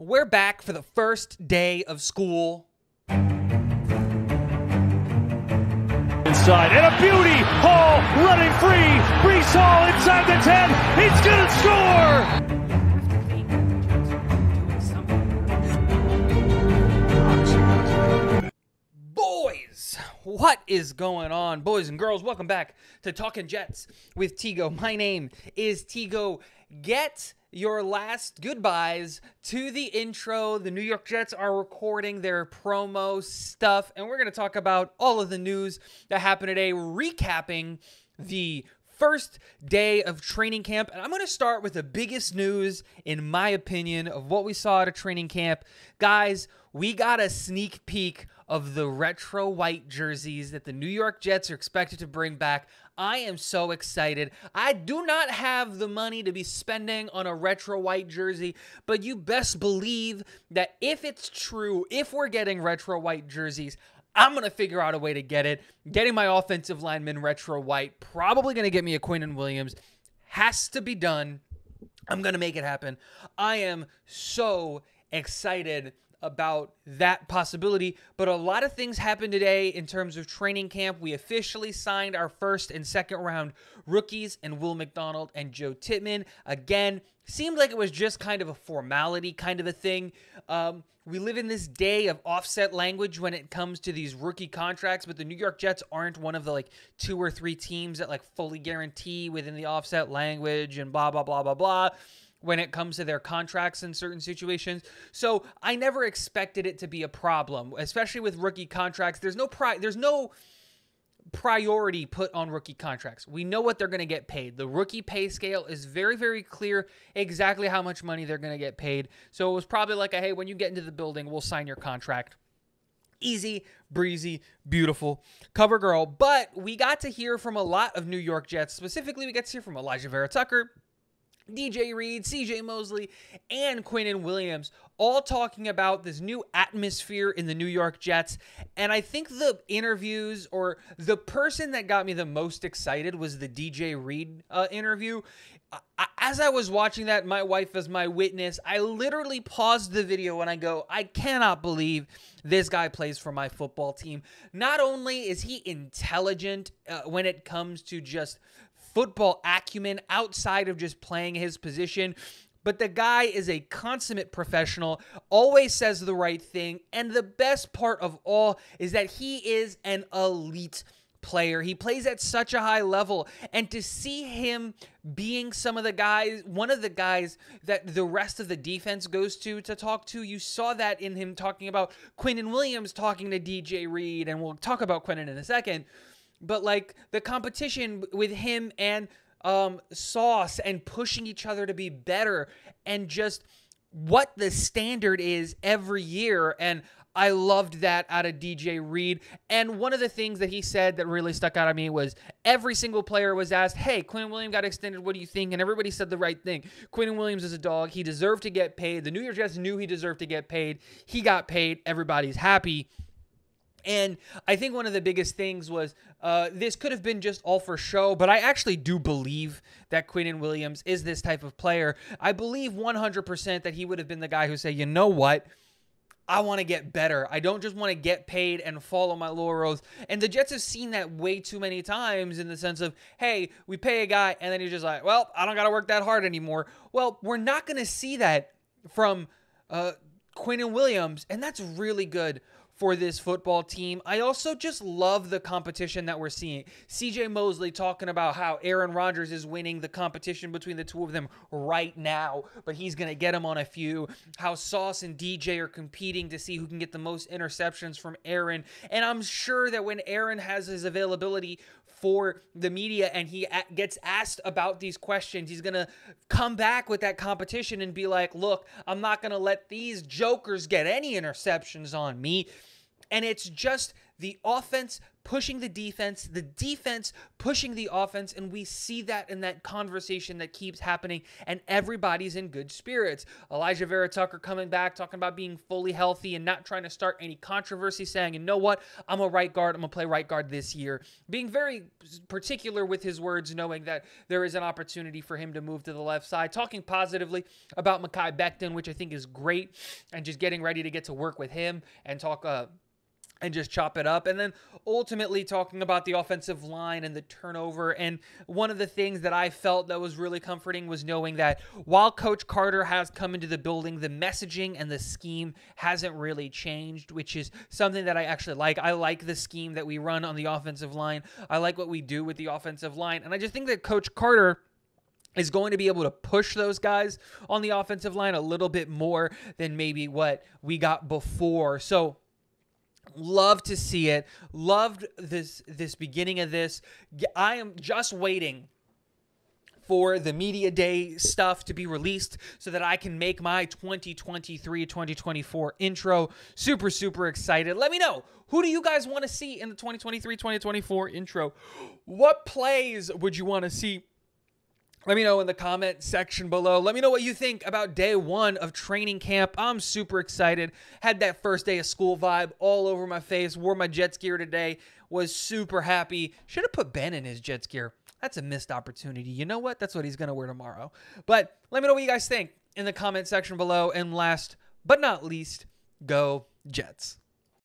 We're back for the first day of school. Inside, and a beauty! Hall running free! Breece Hall inside the 10! He's gonna score! What is going on? Boys and girls, welcome back to Talking Jets with Tigo. My name is Tigo. Get your last goodbyes to the intro. The New York Jets are recording their promo stuff, and we're going to talk about all of the news that happened today, recapping the first day of training camp. And I'm going to start with the biggest news, in my opinion, of what we saw at a training camp. Guys, we got a sneak peek of the retro white jerseys that the New York Jets are expected to bring back. I am so excited. I do not have the money to be spending on a retro white jersey, but you best believe that if it's true, if we're getting retro white jerseys, I'm going to figure out a way to get it. Getting my offensive lineman retro white, probably going to get me a Quinnen Williams. Has to be done. I'm going to make it happen. I am so excited about that possibility. But a lot of things happened today in terms of training camp. We officially signed our first and second round rookies and Will McDonald and Joe Tippmann. Again, seemed like it was just kind of a formality kind of a thing. Um, we live in this day of offset language when it comes to these rookie contracts, but the New York Jets aren't one of the like two or three teams that like fully guarantee within the offset language and blah blah blah blah blah when it comes to their contracts in certain situations. So I never expected it to be a problem, especially with rookie contracts. There's no pri- there's no priority put on rookie contracts. We know what they're going to get paid. The rookie pay scale is very, very clear exactly how much money they're going to get paid. So it was probably like, a, hey, when you get into the building, we'll sign your contract. Easy, breezy, beautiful cover girl. But we got to hear from a lot of New York Jets. Specifically, we got to hear from Alijah Vera-Tucker, DJ Reed, CJ Mosley, and Quinnen Williams all talking about this new atmosphere in the New York Jets. And I think the interviews or the person that got me the most excited was the DJ Reed uh, interview. As I was watching that, my wife as my witness, I literally paused the video and I go, I cannot believe this guy plays for my football team. Not only is he intelligent uh, when it comes to just football acumen outside of just playing his position. But the guy is a consummate professional, always says the right thing. And the best part of all is that he is an elite player. He plays at such a high level. And to see him being some of the guys, one of the guys that the rest of the defense goes to to talk to, you saw that in him talking about Quinnen Williams talking to DJ Reed. And we'll talk about Quinnen in a second but like the competition with him and um, Sauce and pushing each other to be better and just what the standard is every year. And I loved that out of DJ Reed. And one of the things that he said that really stuck out of me was every single player was asked, Hey, Quinnen Williams got extended. What do you think? And everybody said the right thing. Quinnen Williams is a dog. He deserved to get paid. The New York Jets knew he deserved to get paid. He got paid. Everybody's happy. And I think one of the biggest things was uh, this could have been just all for show, but I actually do believe that Quinnen Williams is this type of player. I believe 100% that he would have been the guy who said, you know what? I want to get better. I don't just want to get paid and follow my laurels. And the Jets have seen that way too many times in the sense of, hey, we pay a guy and then he's just like, well, I don't got to work that hard anymore. Well, we're not going to see that from uh, Quinnen Williams, and that's really good for this football team. I also just love the competition that we're seeing. CJ Mosley talking about how Aaron Rodgers is winning the competition between the two of them right now, but he's going to get him on a few. How Sauce and DJ are competing to see who can get the most interceptions from Aaron. And I'm sure that when Aaron has his availability for the media and he gets asked about these questions, he's going to come back with that competition and be like, look, I'm not going to let these jokers get any interceptions on me. And it's just the offense pushing the defense, the defense pushing the offense, and we see that in that conversation that keeps happening, and everybody's in good spirits. Alijah Vera-Tucker coming back, talking about being fully healthy and not trying to start any controversy, saying, you know what, I'm a right guard, I'm gonna play right guard this year. Being very particular with his words, knowing that there is an opportunity for him to move to the left side, talking positively about Mekhi Becton, which I think is great, and just getting ready to get to work with him and talk uh, and just chop it up. And then ultimately talking about the offensive line and the turnover. And one of the things that I felt that was really comforting was knowing that while Coach Carter has come into the building, the messaging and the scheme hasn't really changed, which is something that I actually like. I like the scheme that we run on the offensive line. I like what we do with the offensive line. And I just think that Coach Carter is going to be able to push those guys on the offensive line a little bit more than maybe what we got before. So Love to see it. Loved this this beginning of this. I am just waiting for the media day stuff to be released so that I can make my 2023 2024 intro. Super, super excited. Let me know who do you guys want to see in the 2023 2024 intro? What plays would you want to see let me know in the comment section below. Let me know what you think about day one of training camp. I'm super excited. Had that first day of school vibe all over my face. Wore my Jets gear today. Was super happy. Should have put Ben in his Jets gear. That's a missed opportunity. You know what? That's what he's going to wear tomorrow. But let me know what you guys think in the comment section below. And last but not least, go Jets.